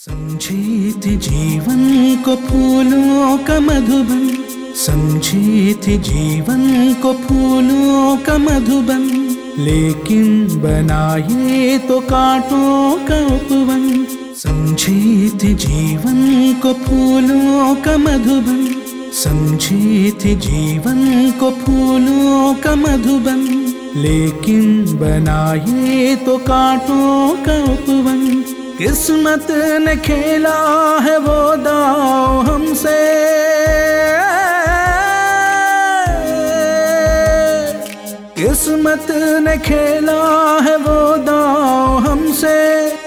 समझी जीवन को फूलों का मधुबन। समझी थी जीवन को फूलों का मधुबन। लेकिन बनाए तो कांटों का उपवन। समझी थी जीवन को फूलों का मधुबन। समझी थी जीवन को फूलों का मधुबन। लेकिन बनाए तो कांटों का उपवन। किस्मत ने खेला है वो दाव हमसे। किस्मत ने खेला है वो दाव हमसे।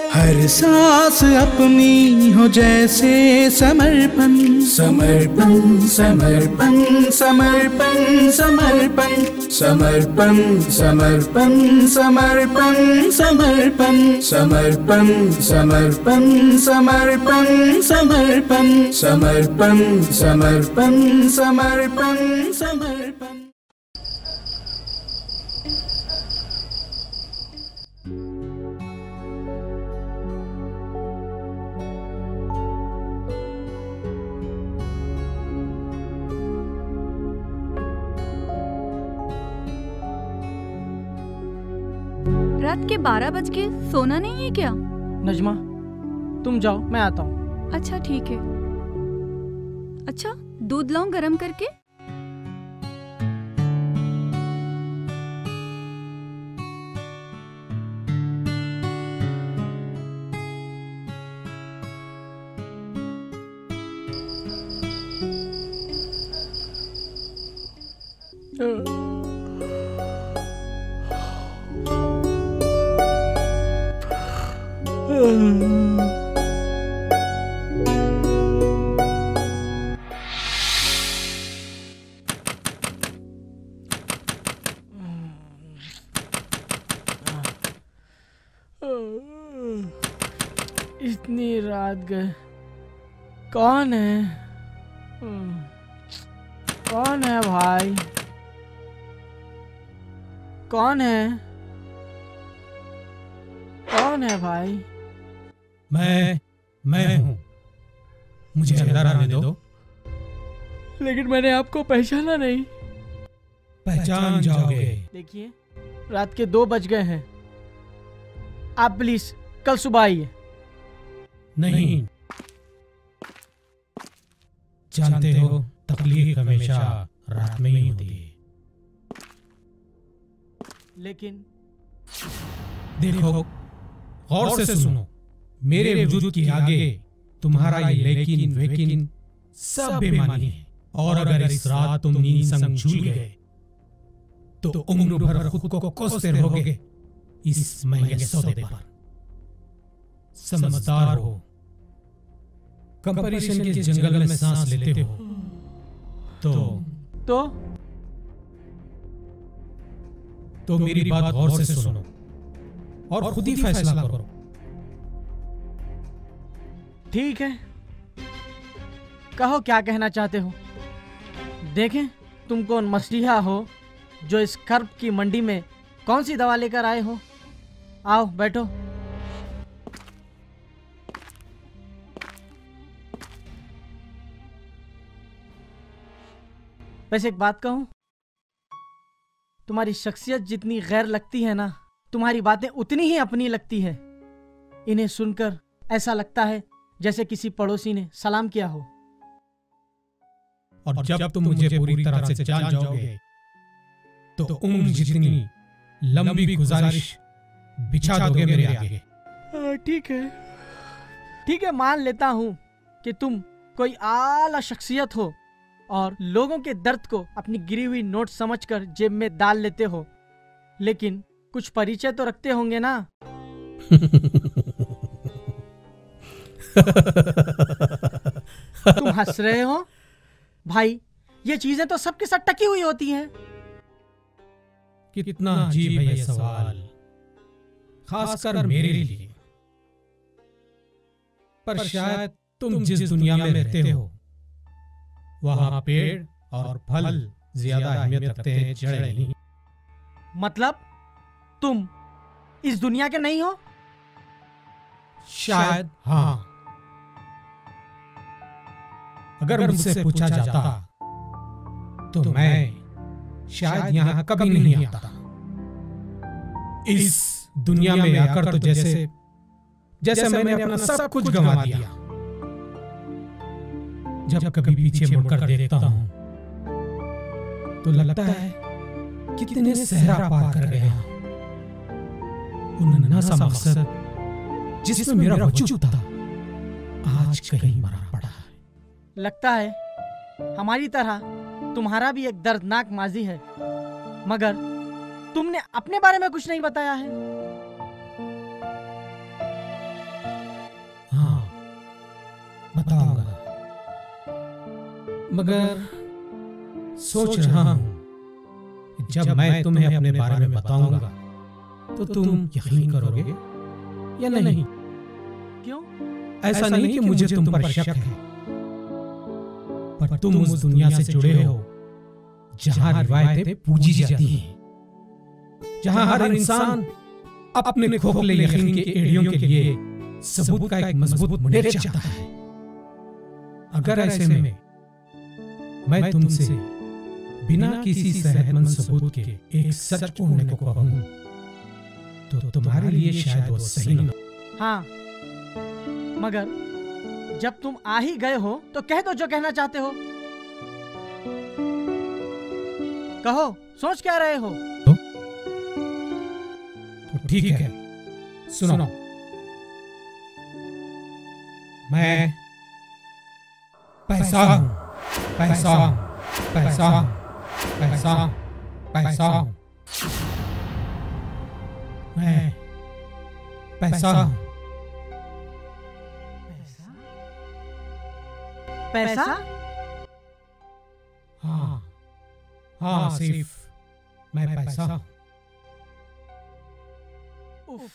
सांस अपनी हो जैसे समर्पण। समर्पण समर्पण समर्पण समर्पण। समर्पण समर्पण समर्पण समर्पण। समर्पण समर्पण समर्पण समर्पण। समर्पण समर्पण समर्पण समर्पण। रात के बारह बज के सोना नहीं है क्या? नजमा तुम जाओ मैं आता हूँ। अच्छा ठीक है। अच्छा दूध लाऊं गरम करके? गए कौन है? हम्म, कौन है भाई? कौन है? कौन है भाई? मैं मैं हूँ। मुझे अंदर आने दो। लेकिन मैंने आपको पहचाना नहीं। पहचान जाओगे। देखिए रात के दो बज गए हैं। आप प्लीज़ कल सुबह आइए। नहीं। जानते हो तकलीफ़ हमेशा रात में ही होती है। लेकिन देखो गौर से सुनो। मेरे वजूद के आगे तुम्हारा ये लेकिन वेकिन सब बेमानी है। और अगर इस रात तुम नींद संग झूल गए तो उम्र भर खुद को कोसते रहोगे। इस महँगे सौदे पर। समझदार हो। कंपैरिजन के जंगल में सांस लेते हो। तो तो? तो मेरी बात गौर से सुनो और खुद ही फैसला करो। ठीक है। कहो क्या कहना चाहते हो? देखें तुम कौन मसीहा हो जो इस कर्ब की मंडी में कौन सी दवा लेकर आए हो? आओ बैठो। वैसे एक बात कहूँ तुम्हारी शख्सियत जितनी गैर लगती है ना तुम्हारी बातें उतनी ही अपनी लगती है। इन्हें सुनकर ऐसा लगता है जैसे किसी पड़ोसी ने सलाम किया हो। और जब जब तुम मुझे पूरी तरह से जान जाओगे तो उम्र जितनी लंबी गुजारिश बिछा दोगे मेरे आगे। हाँ, ठीक है। ठीक है मान लेता हूँ कि तुम कोई आला शख्सियत हो। और लोगों के दर्द को अपनी गिरी हुई नोट समझकर जेब में डाल लेते हो। लेकिन कुछ परिचय तो रखते होंगे ना? तुम हंस रहे हो? भाई, ये चीज़ें तो सबके साथ टकी हुई होती हैं। कितना अजीब है ये सवाल। खासकर मेरे लिए। पर शायद तुम जिस दुनिया में रहते हो वहाँ पेड़ और फल ज़्यादा अहमियत रखते हैं जड़ नहीं। मतलब तुम इस दुनिया के नहीं हो? शायद हाँ। अगर मुझसे पूछा जाता तो मैं शायद यहाँ कभी नहीं आता। इस दुनिया में आकर तो जैसे जैसे मैंने अपना सब कुछ गंवा दिया। जब कभी पीछे मुड़कर देखता हूँ। तो लगता है कितने सहरा पार कर गया। वो नन्हा सा मकसद जिसमें मेरा वजूद था, आज कहीं मरा पड़ा है। लगता है हमारी तरह तुम्हारा भी एक दर्दनाक माजी है, मगर तुमने अपने बारे में कुछ नहीं बताया हाँ। मगर सोच रहा हूँ कि जब मैं तुम्हें अपने बारे में बताऊँगा तो तुम यकीन करोगे या नहीं? क्यों? ऐसा नहीं कि मुझे तुम पर शक है पर तुम उस दुनिया से जुड़े हो जहाँ रिवायतें पूजी जाती हैं जहाँ हर इंसान अपने खोखले यकीन के एड़ियों के लिए सबूत का एक मज़बूत मुनेर चाहता है। अगर ऐसे में मैं तुमसे बिना किसी सेहतमंद सबूत के एक सच बोलने को कहूँ तो तुम्हारे लिए शायद वो सही न हाँ। मगर जब तुम आ ही गए हो तो कह दो जो कहना चाहते हो। कहो सोच क्या रहे हो? तो? ठीक है। सुनो। मैं पैसा हूँ। पैसा पैसा पैसा पैसा मैं पैसा पैसा हाँ हाँ सिर्फ़ मैं पैसा उफ।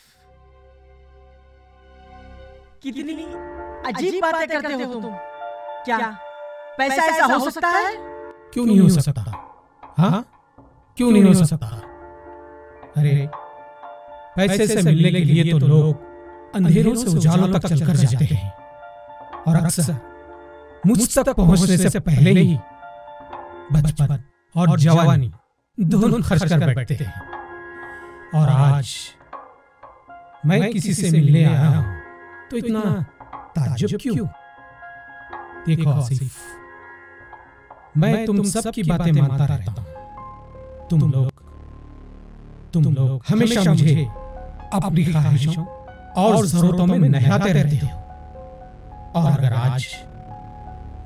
कितनी अजीब बातें करते हो तुम। क्या? पैसा ऐसा हो सकता है? क्यों नहीं हो सकता? हाँ? क्यों नहीं हो सकता? अरे, पैसे से मिलने के लिए तो लोग अंधेरों से उजालों तक चलकर जाते हैं। और अक्सर मुझ तक पहुँचने से पहले ही बचपन और जवानी दोनों खर्च कर बैठते हैं। और आज मैं किसी से मिलने आया हूँ तो इतना ताज्जुब क्यों? देखो आसिफ मैं तुम सब की बातें मानता रहता हूँ। तुम लोग तुम लोग हमेशा मुझे अपनी ख्वाहिशों और जरूरतों में नहलाते रहते हो। और अगर आज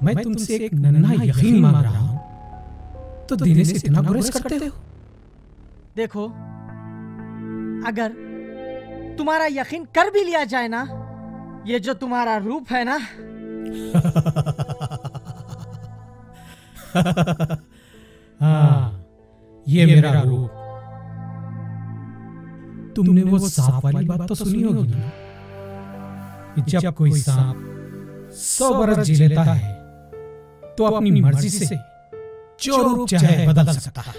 मैं तुमसे एक नन्हा यकीन मांग रहा हूँ। तो देने से इतना गुरेज करते हो। देखो अगर तुम्हारा यकीन कर भी लिया जाए ना ये जो तुम्हारा रूप है ना हाँ ये ये मेरा रूप। तुमने वो सांप वाली बात तो सुनी होगी। ना जब कोई सांप सौ बरस जी लेता है तो अपनी मर्ज़ी से जो रूप चाहे बदल सकता है।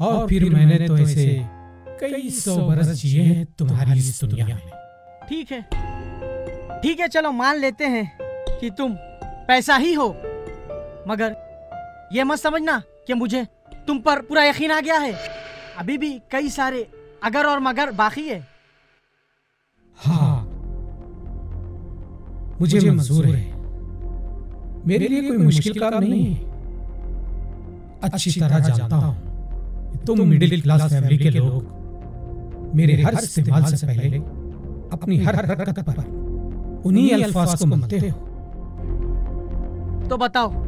और फिर मैंने तो ऐसे कई सौ बरस जिए हैं तुम्हारी इस दुनिया में। ठीक है ठीक है चलो मान लेते हैं कि तुम पैसा ही हो। मगर ये मत समझना कि मुझे तुम पर पूरा यकीन आ गया है। अभी भी कई सारे अगर और मगर बाकी है। हाँ। मुझे मुझे मंजूर है। मेरे लिए कोई मुश्किल काम नहीं है। अच्छी तरह जानता हूँ। तुम मिडिल क्लास फैमिली के लोग। मेरे हर इस्तेमाल से पहले अपनी हर हरकत पर उन्हीं अल्फाज को मानते हो। तो बताओ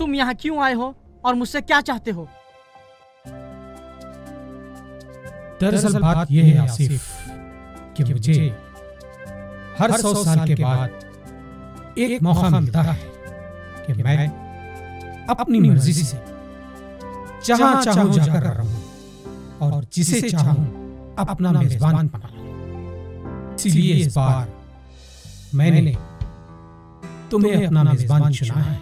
तुम यहाँ क्यों आए हो और मुझसे क्या चाहते हो? दरअसल बात यह है आसिफ कि मुझे हर सौ साल के बाद एक मौका मिलता है कि मैं अपनी मर्ज़ी से जहाँ चाहूँ जाकर रहूँ और जिसे चाहूँ अपना मेजबान बना लूँ। इसीलिए इस बार मैंने तुम्हें अपना मेजबान चुना है।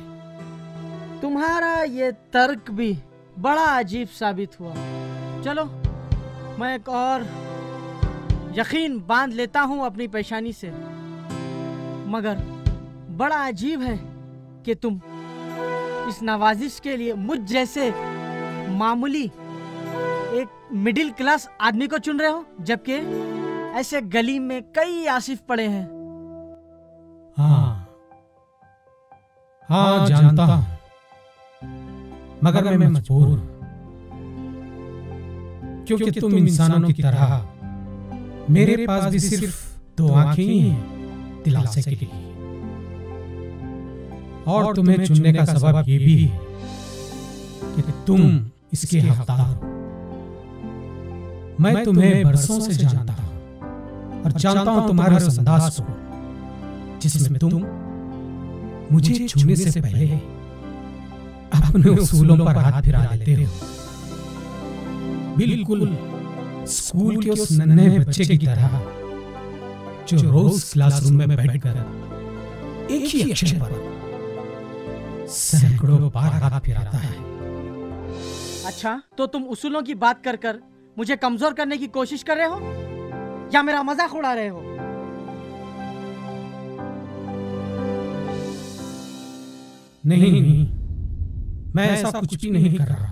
तुम्हारा ये तर्क भी बड़ा अजीब साबित हुआ। चलो मैं एक और यकीन बाँध लेता हूँ अपनी पेशानी से। मगर बड़ा अजीब है कि तुम इस नवाजिश के लिए मुझ जैसे मामूली एक मिडिल क्लास आदमी को चुन रहे हो जबकि ऐसे गली में कई आसिफ पड़े हैं। हाँ। हाँ जानता हूँ। मगर मैं मजबूर हूँ। क्योंकि तुम इंसानों की तरह मेरे पास भी सिर्फ़ दो आँखें ही हैं दिलासे के लिए। और तुम्हें चुनने का सबब ये भी है कि तुम इसके हकदार हो। मैं तुम्हें बरसों से जानता हूँ और जानता हूँ तुम्हारे अंदाज को जिसमें तुम मुझे छूने से पहले अपने उसूलों पर हाथ फिरा लेते हो। बिल्कुल स्कूल के उस नन्हे बच्चे की तरह जो रोज क्लासरूम में बैठकर एक ही अक्षर पर सैकड़ों बार हाथ फिराता है। अच्छा तो तुम उसूलों की बात कर कर मुझे कमज़ोर करने की कोशिश कर रहे हो? या मेरा मज़ाक उड़ा रहे हो? नहीं नहीं मैं ऐसा कुछ भी नहीं कर रहा।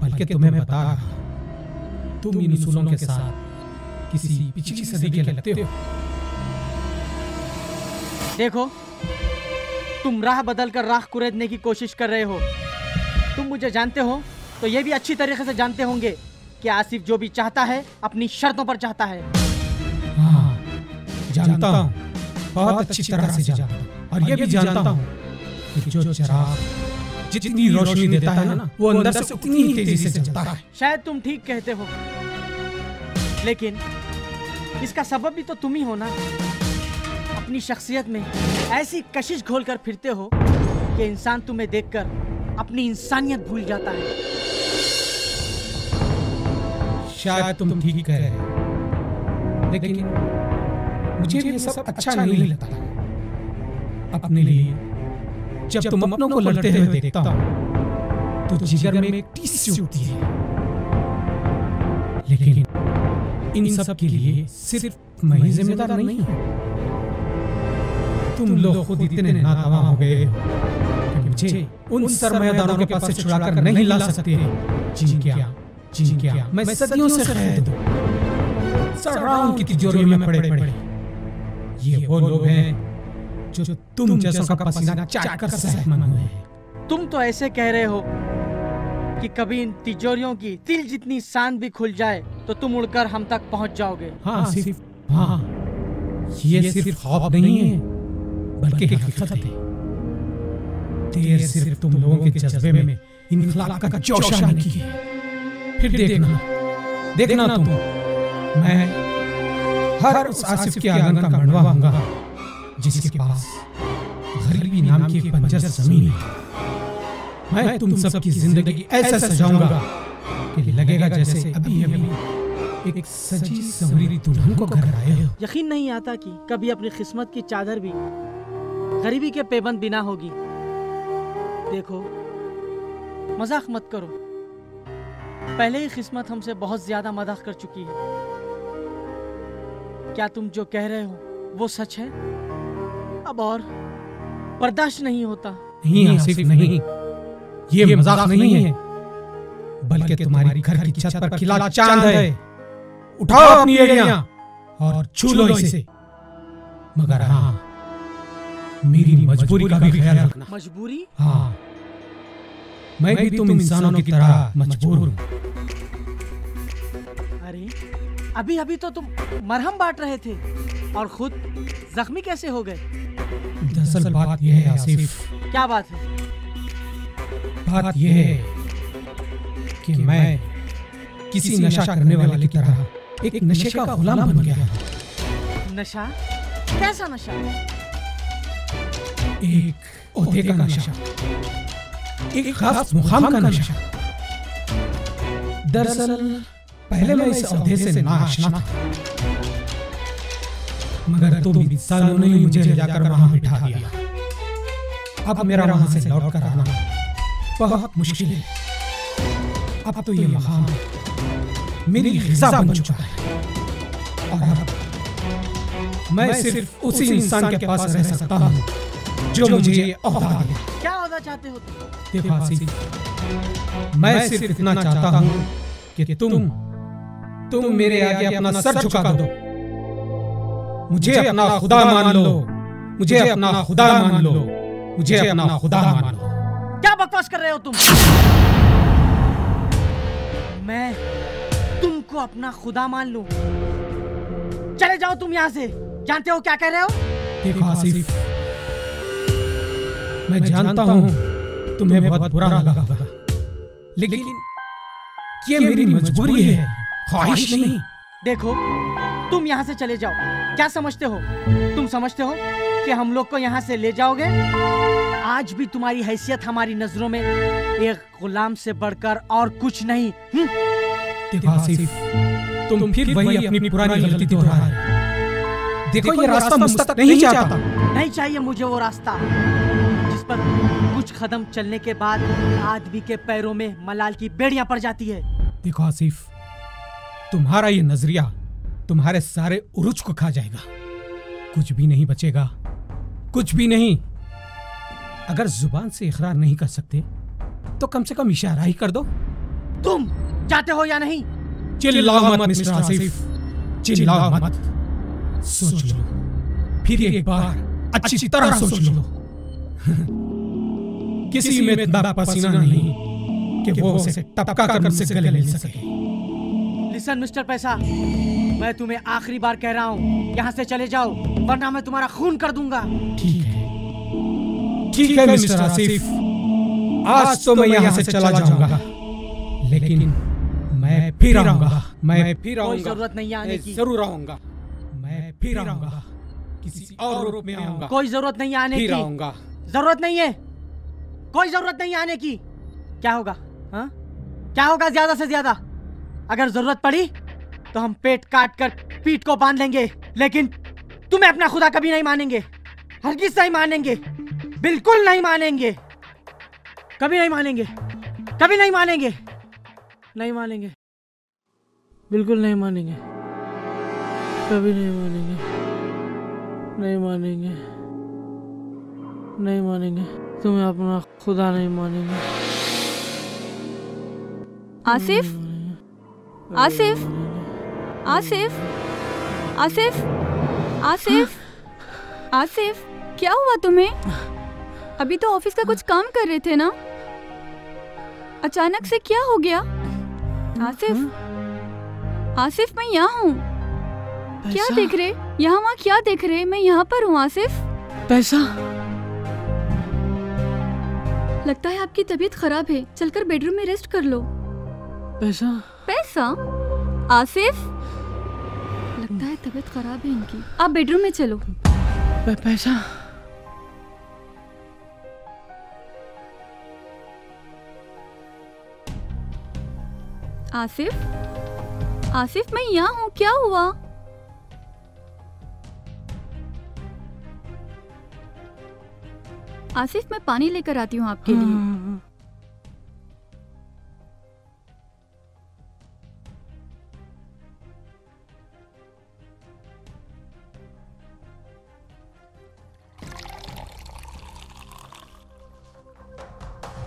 बल्कि तुम्हें बता रहा तुम इन उसूलों के साथ किसी पिछली सदी के लगते हो। देखो तुम राह बदल कर राह कुरेदने की कोशिश कर रहे हो। तुम मुझे जानते हो तो ये भी अच्छी तरीके से जानते होंगे कि आसिफ जो भी चाहता है अपनी शर्तों पर चाहता है। हाँ जानता हूँ। बहुत अच्छी तरह से जानता हूँ। और ये भी जानता हूँ कि जो चराग जितनी रोशनी देता है ना वो अंदर से उतनी ही तेज़ी से जलता है। शायद तुम ठीक कहते हो। लेकिन इसका सबब भी तो तुम ही हो ना। अपनी शख्सियत में ऐसी कशिश घोल कर फिरते हो कि इंसान तुम्हें देखकर अपनी इंसानियत भूल जाता है। शायद तुम ठीक कह रहे हो। लेकिन मुझे ये सब अच्छा नहीं लगता। अपने लिए। जब तुम अपनों को लड़ते हुए देखता हूँ तो जिगर में एक टीस सी उठती है। लेकिन इन सब के लिए सिर्फ़ मैं ही जिम्मेदार नहीं हूँ। तुम लोग खुद इतने नाकामा हो गए। कि मुझे उन सरमायादारों के पास से छुड़ा कर नहीं ला सकते। जी क्या? जी क्या? मैं सदियों से कैद हूँ सराउंड की तिजोरी में पड़े पड़े ये वो लोग हैं जो जो तुम तुम जैसों का पसीना चाट कर हुए। तुम तो ऐसे कह रहे हो कि कभी इन तिजोरियों की तिल जितनी सांद भी खुल जाए तो तुम उड़कर हम तक पहुँच जाओगे। हाँ सिर्फ़ हाँ ये सिर्फ़ ख्वाब नहीं है बल्कि हकीकत है। देर सिर्फ़ तुम लोगों के जज्बे में इनकलाब का जोश आने की है फिर देखना। देखना। तुम। मैं हर उस आसिफ के आँगन का मड़वा होऊँगा जिसके पास गरीबी नाम की बंजर ज़मीन है। मैं तुम सबकी ज़िंदगी ऐसा सजाऊँगा। कि लगेगा जैसे अभी अभी एक सजी संवरी दुल्हन को घर आए हो यकीन नहीं आता कि कभी अपनी किस्मत की चादर भी गरीबी के पेबंद बिना होगी। देखो मज़ाक मत करो। पहले ही किस्मत हमसे बहुत ज़्यादा मज़ाक कर चुकी है। क्या तुम जो कह रहे हो वो सच है? अब और बर्दाश्त नहीं होता। नहीं आसिफ नहीं। ये ये मज़ाक नहीं है। बल्कि तुम्हारी घर की छत पर खिला चाँद है। उठाओ अपनी एड़ियाँ और छू लो इसे। मगर हाँ। मेरी मजबूरी का भी ख्याल रखना। मजबूरी? हाँ। मैं भी तुम इंसानों की तरह मजबूर हूँ। अरे अभी अभी तो तुम मरहम बांट रहे थे। और खुद जख्मी कैसे हो गए? दरअसल बात यह है आसिफ। क्या बात है? बात यह है कि मैं किसी नशा करने वाले की तरह एक नशे का गुलाम बन गया नशा? कैसा नशा? एक ओहदे का नशा। एक खास मुकाम का नशा। दरअसल पहले मैं इस ओहदे से नाआशना था। मगर तुम इंसानों ने मुझे ले जाकर वहाँ बिठा दिया। अब मेरा वहाँ से लौट कर आना बहुत मुश्किल है। अब तो ये मकाम मेरी हिस्सा बन चुका है। और अब मैं सिर्फ़ उसी इंसान के पास रह सकता हूँ जो मुझे ये ओहदा दे। क्या होना चाहते हो तुम? देखो आसिफ मैं सिर्फ़ इतना चाहता हूँ कि तुम तुम मेरे आगे अपना सर झुका दो। मुझे अपना खुदा मान लो। मुझे अपना खुदा मान लो। मुझे अपना खुदा मान लो। क्या बकवास कर रहे हो तुम? मैं तुमको अपना खुदा मान लूँ। चले जाओ तुम यहाँ से। जानते हो क्या कह रहे हो? देखो आसिफ। मैं जानता हूँ तुम्हें बहुत बुरा लगा। होगा लेकिन ये मेरी मजबूरी है। ख्वाहिश नहीं। देखो तुम यहाँ से चले जाओ। क्या समझते हो? तुम समझते हो कि हम लोग को यहाँ से ले जाओगे? आज भी तुम्हारी हैसियत हमारी नज़रों में एक गुलाम से बढ़कर और कुछ नहीं हम्म? देखो आसिफ तुम फिर वही अपनी पुरानी गलती दोहरा रहे हो। देखो ये रास्ता मुझ तक नहीं जाता नहीं चाहिए मुझे वो रास्ता। जिस पर कुछ कदम चलने के बाद आदमी के पैरों में मलाल की बेड़ियाँ पड़ जाती है। देखो आसिफ तुम्हारा ये नज़रिया तुम्हारे सारे उरुज को खा जाएगा। कुछ भी नहीं बचेगा। कुछ भी नहीं। अगर ज़ुबान से इकरार नहीं कर सकते तो कम से कम इशारा ही कर दो। तुम जाते हो या नहीं? चिल्लाओ मत मिस्टर आसिफ। चिल्लाओ मत। सोच लो। फिर एक बार अच्छी तरह सोच लो। किसी में इतना पसीना नहीं कि वो उसे टपका कर मुझसे गले मिल सके। लिसन मिस्टर पैसा। मैं तुम्हें आखिरी बार कह रहा हूँ यहाँ से चले जाओ वरना मैं तुम्हारा खून कर दूँगा। ठीक है। ठीक है मिस्टर आसिफ। आज तो मैं यहाँ से चला जाऊँगा। लेकिन मैं फिर आऊँगा। मैं फिर कोई आऊँगा। ज़रूरत नहीं आने की। ज़रूर आऊँगा। मैं फिर आऊँगा। किसी और रूप में आऊँगा। कोई ज़रूरत नहीं है आने की। आऊँगा। ज़रूरत नहीं है। कोई ज़रूरत नहीं आने की। क्या होगा? हाँ? क्या होगा ज़्यादा से ज़्यादा? अगर ज़रूरत पड़ी तो हम पेट काट कर पीठ को बाँध लेंगे लेकिन तुम्हें अपना खुदा कभी नहीं मानेंगे हर हरगिज नहीं मानेंगे बिल्कुल नहीं मानेंगे। कभी नहीं मानेंगे कभी नहीं मानेंगे नहीं मानेंगे बिल्कुल नहीं मानेंगे कभी नहीं मानेंगे नहीं मानेंगे नहीं मानेंगे तुम्हें अपना खुदा नहीं मानेंगे। आसिफ? आसिफ? आसिफ? आसिफ? आसिफ? आसिफ क्या हुआ तुम्हें? अभी तो ऑफ़िस का कुछ काम कर रहे थे ना? अचानक से क्या हो गया? आसिफ? आसिफ मैं यहाँ हूँ। क्या देख रहे? यहाँ वहाँ क्या देख रहे? मैं यहाँ पर हूँ आसिफ। पैसा? लगता है आपकी तबीयत खराब है। चलकर बेडरूम में रेस्ट कर लो। पैसा? पैसा? आसिफ? लगता है तबीयत खराब है इनकी। आप बेडरूम में चलो। पैसा आसिफ? आसिफ मैं यहाँ हूँ क्या हुआ? आसिफ मैं पानी लेकर आती हूँ आपके लिए।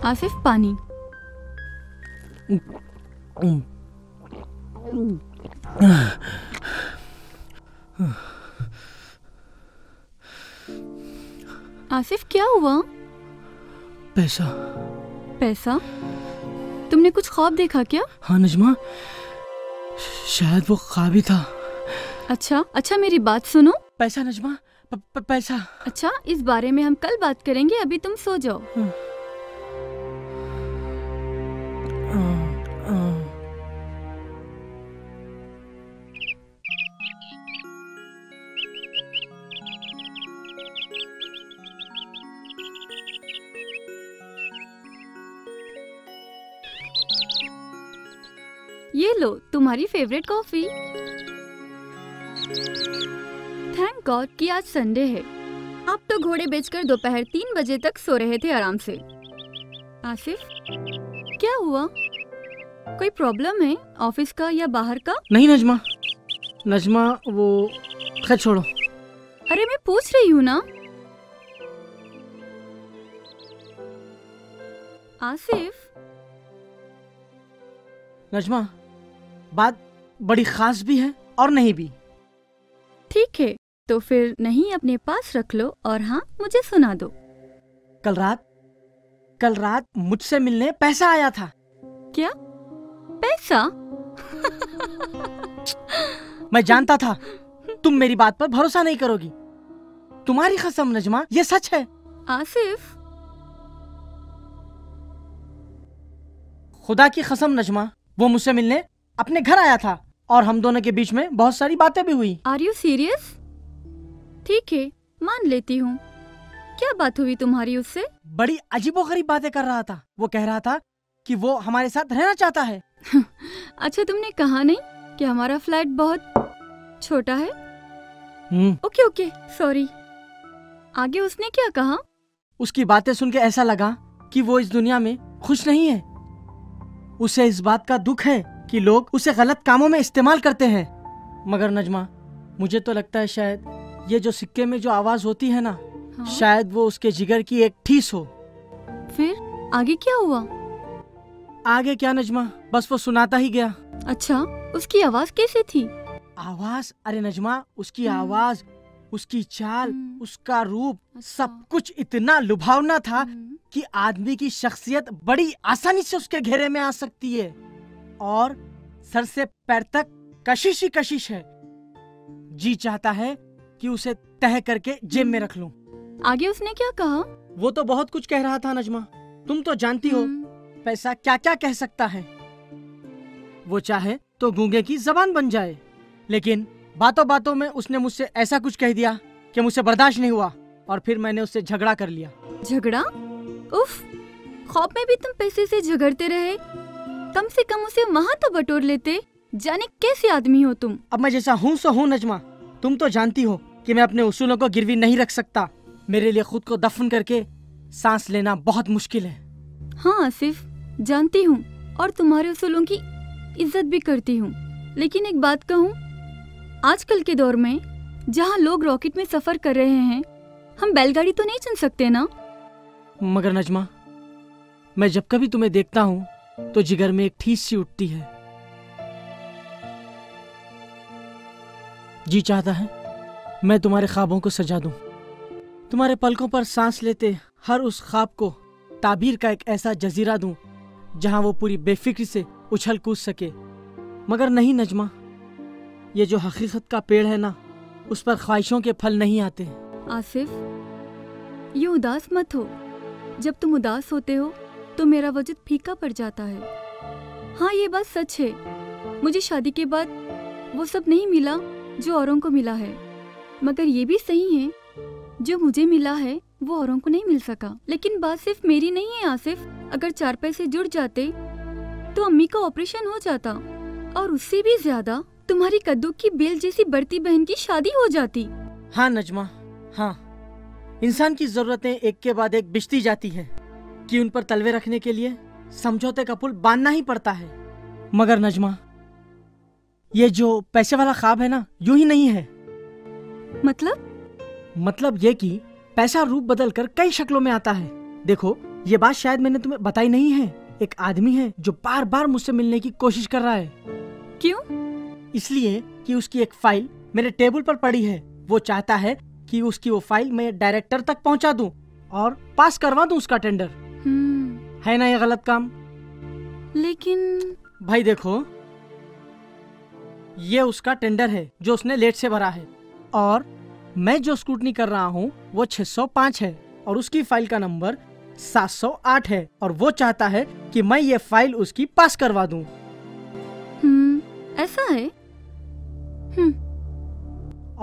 आसिफ पानी। आसिफ क्या हुआ? पैसा। पैसा? तुमने कुछ ख्वाब देखा क्या? हाँ नजमा। शायद वो ख्वाब ही था। अच्छा अच्छा मेरी बात सुनो। पैसा नजमा। प, प, पैसा। अच्छा इस बारे में हम कल बात करेंगे अभी तुम सो जाओ। तुम्हारी फेवरेट कॉफ़ी थैंक गॉड कि आज संडे है। आप तो घोड़े बेचकर दोपहर तीन बजे तक सो रहे थे आराम से। आसिफ क्या हुआ? कोई प्रॉब्लम है ऑफ़िस का या बाहर का? नहीं नजमा। नजमा वो खैर छोड़ो। अरे मैं पूछ रही हूँ ना। आसिफ? नजमा बात बड़ी खास भी है और नहीं भी। ठीक है तो फिर नहीं अपने पास रख लो और हाँ मुझे सुना दो। कल रात कल रात मुझसे मिलने पैसा आया था। क्या? पैसा? मैं जानता था तुम मेरी बात पर भरोसा नहीं करोगी। तुम्हारी कसम नजमा ये सच है। आसिफ? खुदा की कसम नजमा वो मुझसे मिलने अपने घर आया था और हम दोनों के बीच में बहुत सारी बातें भी हुई। आर यू सीरियस ठीक है मान लेती हूँ। क्या बात हुई तुम्हारी उससे? बड़ी अजीबो गरीब बातें कर रहा था। वो कह रहा था कि वो हमारे साथ रहना चाहता है। अच्छा तुमने कहा नहीं कि हमारा फ्लैट बहुत छोटा है? हम्म, ओके ओके सॉरी आगे उसने क्या कहा? उसकी बातें सुन के ऐसा लगा कि वो इस दुनिया में खुश नहीं है। उसे इस बात का दुख है कि लोग उसे गलत कामों में इस्तेमाल करते हैं मगर नजमा मुझे तो लगता है शायद ये जो सिक्के में जो आवाज़ होती है ना हाँ? शायद वो उसके जिगर की एक ठीस हो फिर आगे क्या हुआ आगे क्या नजमा बस वो सुनाता ही गया अच्छा उसकी आवाज़ कैसे थी आवाज़ अरे नजमा उसकी हम्म। आवाज़ उसकी चाल हम्म। उसका रूप अच्छा। सब। कुछ इतना लुभावना था हम्म, कि आदमी की शख्सियत बड़ी आसानी से उसके घेरे में आ सकती है और सर से पैर तक कशिश ही कशिश है। जी चाहता है कि उसे तह करके जेब में रख लूँ। आगे उसने क्या कहा? वो तो बहुत कुछ कह रहा था नजमा। तुम तो जानती हो। हम्म, पैसा क्या क्या कह सकता है? वो चाहे तो गूँगे की जबान बन जाए। लेकिन बातों बातों में उसने मुझसे ऐसा कुछ कह दिया कि मुझसे बर्दाश्त नहीं हुआ और फिर मैंने उससे झगड़ा कर लिया। झगड़ा? उफ खौफ में भी तुम पैसे से झगड़ते रहे। कम से कम उसे वहाँ तो बटोर लेते। जाने कैसे आदमी हो तुम? अब मैं जैसा हूँ सो हूँ नजमा। तुम तो जानती हो कि मैं अपने उसूलों को गिरवी नहीं रख सकता। मेरे लिए खुद को दफन करके सांस लेना बहुत मुश्किल है। हाँ आसिफ जानती हूँ और तुम्हारे उसूलों की इज़्ज़त भी करती हूँ। लेकिन एक बात कहूँ आजकल के दौर में जहाँ लोग रॉकेट में सफ़र कर रहे हैं हम बैलगाड़ी तो नहीं चुन सकते ना? मगर नजमा मैं जब कभी तुम्हें देखता हूँ तो जिगर में एक ठीस सी उठती है। जी चाहता है, मैं तुम्हारे ख्वाबों को सजा दूँ। तुम्हारे पलकों पर सांस लेते हर उस ख्वाब को ताबीर का एक ऐसा जजीरा दूँ, जहाँ वो पूरी बेफिक्र से उछल कूद सके। मगर नहीं, नजमा, ये जो हकीकत का पेड़ है ना, उस पर ख्वाहिशों के फल नहीं आते। आसिफ, ये उदास मत हो। जब तुम उदास होते हो तो मेरा वजूद फीका पड़ जाता है। हाँ ये बात सच है। मुझे शादी के बाद वो सब नहीं मिला जो औरों को मिला है। मगर ये भी सही है, जो मुझे मिला है, वो औरों को नहीं मिल सका। लेकिन बात सिर्फ़ मेरी नहीं है, आसिफ। अगर चार पैसे जुड़ जाते तो अम्मी का ऑपरेशन हो जाता, और उससे भी ज़्यादा तुम्हारी कद्दू की बेल जैसी बढ़ती बहन की शादी हो जाती। हाँ नजमा हाँ। इंसान की जरूरतें एक के बाद एक बिछती जाती हैं। कि उन पर तलवे रखने के लिए समझौते का पुल बांधना ही पड़ता है। मगर नजमा ये जो पैसे वाला ख्वाब है ना यूँ ही नहीं है। मतलब? मतलब ये कि पैसा रूप बदल कर कई शक्लों में आता है। देखो ये बात शायद मैंने तुम्हें बताई नहीं है। एक आदमी है जो बार बार मुझसे मिलने की कोशिश कर रहा है। क्यों? इसलिए कि उसकी एक फ़ाइल मेरे टेबल पर पड़ी है। वो चाहता है कि उसकी वो फ़ाइल मैं डायरेक्टर तक पहुँचा दूँ और पास करवा दूँ उसका टेंडर। है ना ये गलत काम? लेकिन भाई देखो ये उसका टेंडर है जो उसने लेट से भरा है। और मैं जो स्क्रूटनी कर रहा हूँ वो 605 है और उसकी फ़ाइल का नंबर 708 है और वो चाहता है कि मैं ये फ़ाइल उसकी पास करवा दूँ। हम्म, ऐसा है? हम्म,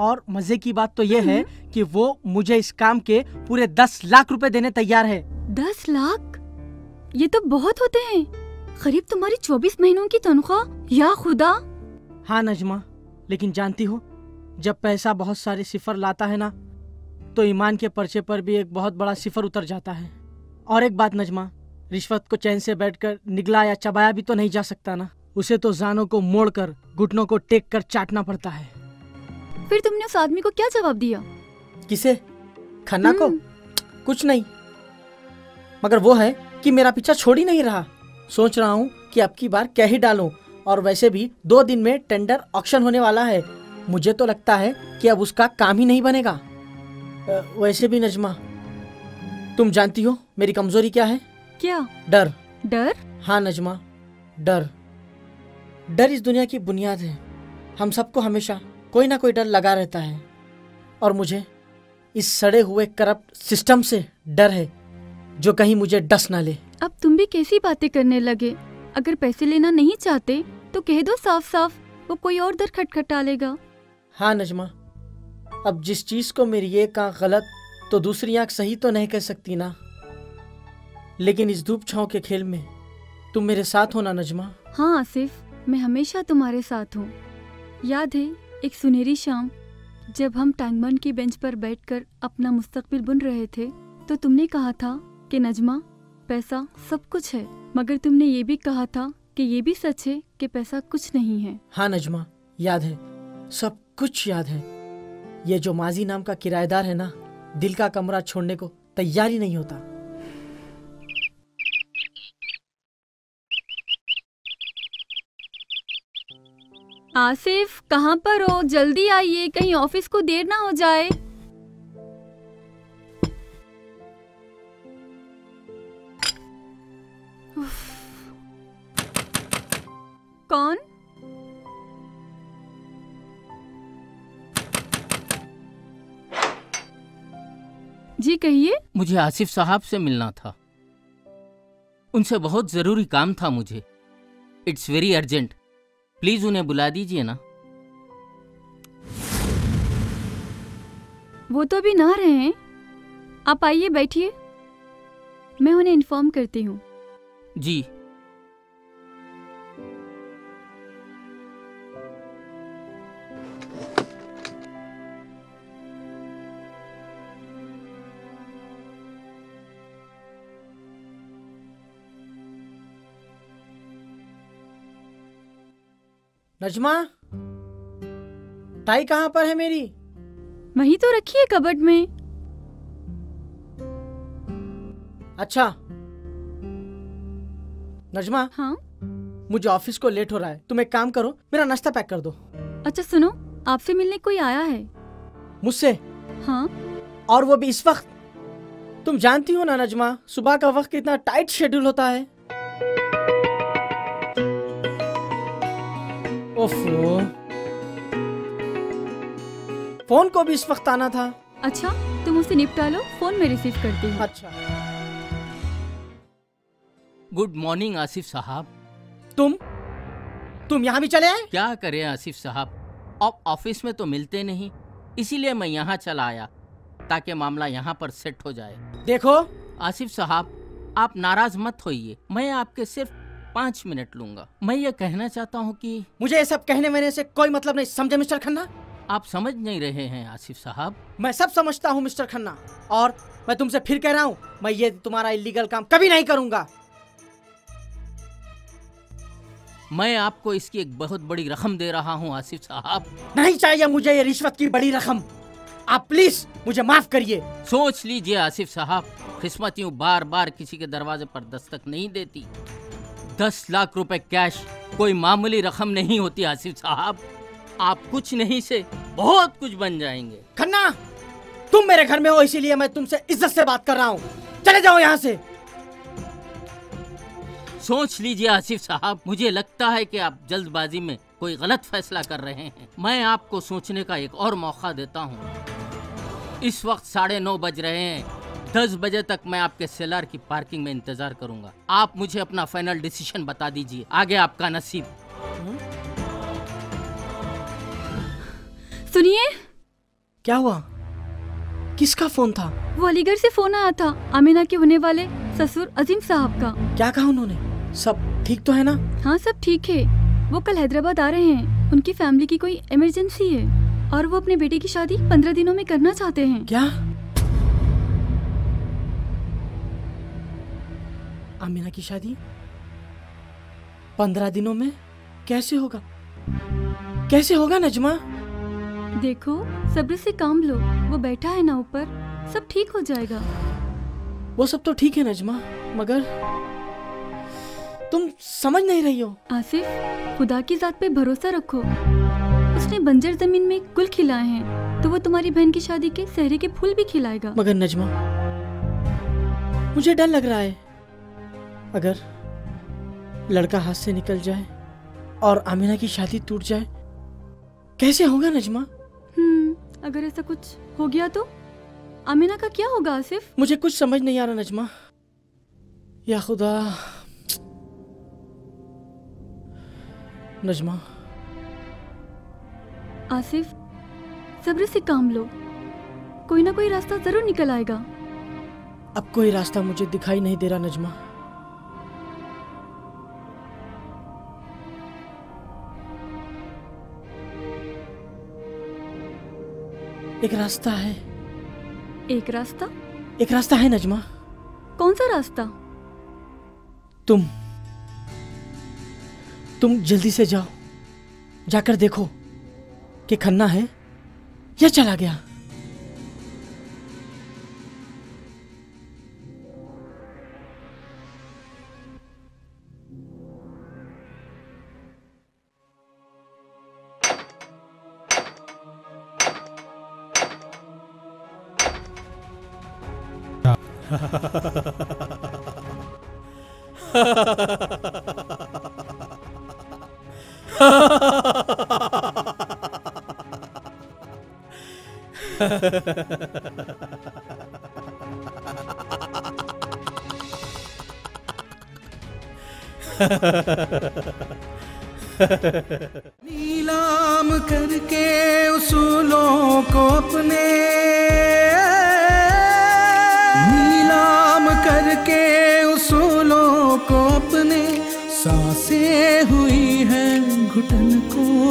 और मज़े की बात तो ये है कि वो मुझे इस काम के पूरे दस लाख रुपए देने तैयार है। दस लाख? ये तो बहुत होते हैं। करीब तुम्हारी चौबीस महीनों की तनख्वाह? या खुदा? हाँ नजमा लेकिन जानती हो जब पैसा बहुत सारे सिफर लाता है ना तो ईमान के पर्चे पर भी एक बहुत बड़ा सिफर उतर जाता है। और एक बात नजमा रिश्वत को चैन से बैठकर निगला या चबाया भी तो नहीं जा सकता ना। उसे तो जानों को मोड़कर घुटनों को टेक कर चाटना पड़ता है। फिर तुमने उस आदमी को क्या जवाब दिया? किसे? खन्ना को? हम्म। कुछ नहीं। मगर वो है कि मेरा पीछा छोड़ ही नहीं रहा। सोच रहा हूँ कि अब की बार क्या ही डालूं। और वैसे भी दो दिन में टेंडर ऑक्शन होने वाला है। मुझे तो लगता है कि अब उसका काम ही नहीं बनेगा। वैसे भी नजमा तुम जानती हो मेरी कमज़ोरी क्या है? क्या? डर। डर? हाँ नजमा डर। डर इस दुनिया की बुनियाद है। हम सबको हमेशा कोई ना कोई डर लगा रहता है। और मुझे इस सड़े हुए करप्ट सिस्टम से डर है जो कहीं मुझे डस ना ले। अब तुम भी कैसी बातें करने लगे? अगर पैसे लेना नहीं चाहते तो कह दो साफ़ साफ़ वो कोई और दर खटखटा लेगा हाँ नजमा। अब जिस चीज़ को मेरी एक आँख गलत तो दूसरी आँख सही तो नहीं कह सकती ना। लेकिन इस धूप छांव के खेल में तुम मेरे साथ हो ना नजमा? हाँ आसिफ मैं हमेशा तुम्हारे साथ हूँ। याद है एक सुनहरी शाम, जब हम टैंगमन की बेंच पर बैठकर अपना मुस्तकबिल बुन रहे थे तो तुमने कहा था कि नजमा, पैसा सब कुछ है, मगर तुमने ये भी कहा था कि ये भी सच है कि पैसा कुछ नहीं है। हाँ नजमा, याद है, सब कुछ याद है। ये जो माजी नाम का किराएदार है ना, दिल का कमरा छोड़ने को तैयार ही नहीं होता। आसिफ, कहाँ पर हो? जल्दी आइए, कहीं ऑफ़िस को देर ना हो जाए। कौन? जी, कहिए। मुझे आसिफ साहब से मिलना था। उनसे बहुत ज़रूरी काम था मुझे। इट्स वेरी अर्जेंट प्लीज़ उन्हें बुला दीजिए ना। वो तो अभी ना रहे हैं। आप आइए बैठिए। मैं उन्हें इन्फॉर्म करती हूँ। जी। नजमा टाई कहाँ पर है मेरी? वही तो रखी है कबर्ड में। अच्छा। नजमा हाँ? मुझे ऑफ़िस को लेट हो रहा है। तुम एक काम करो मेरा नाश्ता पैक कर दो। अच्छा सुनो आपसे मिलने कोई आया है? मुझसे? हाँ। और वो भी इस वक्त? तुम जानती हो ना नजमा सुबह का वक्त कितना टाइट शेड्यूल होता है। ओफो। फ़ोन को भी इस वक्त आना था। अच्छा तुम उसे निपटा लो फ़ोन में रिसीव करती हूँ। अच्छा। गुड मॉर्निंग आसिफ साहब। तुम? तुम यहाँ भी चले आए? क्या करें आसिफ साहब? आप ऑफ़िस में तो मिलते नहीं इसीलिए मैं यहाँ चला आया ताकि मामला यहाँ पर सेट हो जाए। देखो। आसिफ साहब आप नाराज़ मत होइए मैं आपके सिर्फ़ पाँच मिनट लूँगा। मैं ये कहना चाहता हूँ कि मुझे ये सब कहने मैंने से कोई मतलब नहीं। समझे मिस्टर खन्ना? आप समझ नहीं रहे हैं आसिफ साहब। मैं सब समझता हूँ मिस्टर खन्ना। और मैं तुमसे फिर कह रहा हूँ मैं ये तुम्हारा इलीगल काम कभी नहीं करूँगा। मैं आपको इसकी एक बहुत बड़ी रकम दे रहा हूँ आसिफ साहब। नहीं चाहिए मुझे ये रिश्वत की बड़ी रकम। आप प्लीज़ मुझे माफ़ करिए। सोच लीजिए आसिफ साहब। किस्मत यूँ बार बार किसी के दरवाजे पर दस्तक नहीं देती। दस लाख रुपए कैश कोई मामूली रकम नहीं होती आसिफ साहब। आप कुछ नहीं से बहुत कुछ बन जाएँगे। खन्ना तुम मेरे घर में हो इसीलिए मैं तुमसे इज़्ज़त से बात कर रहा हूँ। चले जाओ यहाँ से। सोच लीजिए आसिफ साहब मुझे लगता है कि आप जल्दबाजी में कोई गलत फैसला कर रहे हैं। मैं आपको सोचने का एक और मौका देता हूँ। इस वक्त साढ़े नौ बज रहे हैं। दस बजे तक मैं आपके सेलर की पार्किंग में इंतज़ार करूँगा। आप मुझे अपना फाइनल डिसीज़न बता दीजिए। आगे आपका नसीब। सुनिए? क्या हुआ? किसका फ़ोन था? वो अलीगढ़ से फ़ोन आया था अमीना के होने वाले ससुर अजीम साहब का। क्या कहा उन्होंने? सब ठीक तो है ना? हाँ सब ठीक है। वो कल हैदराबाद आ रहे हैं। उनकी फैमिली की कोई इमरजेंसी है। और वो अपने बेटे की शादी पंद्रह दिनों में करना चाहते हैं। क्या? आमिना की शादी? पंद्रह दिनों में कैसे होगा? कैसे होगा नजमा? देखो सब्र से काम लो। वो बैठा है ना ऊपर। सब ठीक हो जाएगा। वो सब तो ठीक है नजमा मगर तुम समझ नहीं रही हो। आसिफ खुदा की जात पे भरोसा रखो। उसने बंजर ज़मीन में गुल खिलाए हैं तो वो तुम्हारी बहन की शादी के सहरे के फूल भी खिलाएगा। मगर नजमा मुझे डर लग रहा है। अगर लड़का हाथ से निकल जाए और आमिना की शादी टूट जाए कैसे होगा नजमा? हम्म अगर ऐसा कुछ हो गया तो? अमीना का क्या होगा आसिफ? मुझे कुछ समझ नहीं आ रहा नजमा। या खुदा। नजमा। आसिफ सब्र से काम लो। कोई ना कोई रास्ता ज़रूर निकल आएगा। अब कोई रास्ता मुझे दिखाई नहीं दे रहा नजमा। एक रास्ता है। एक रास्ता? एक रास्ता है नजमा। कौन सा रास्ता? तुम। तुम जल्दी से जाओ। जाकर देखो कि खन्ना है या चला गया। Ha ha ha ha ha.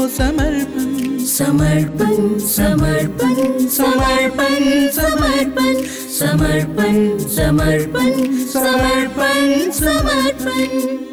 समर्पण। समर्पण समर्पण समर्पण समर्पण समर्पण समर्पण समर्पण समर्पण।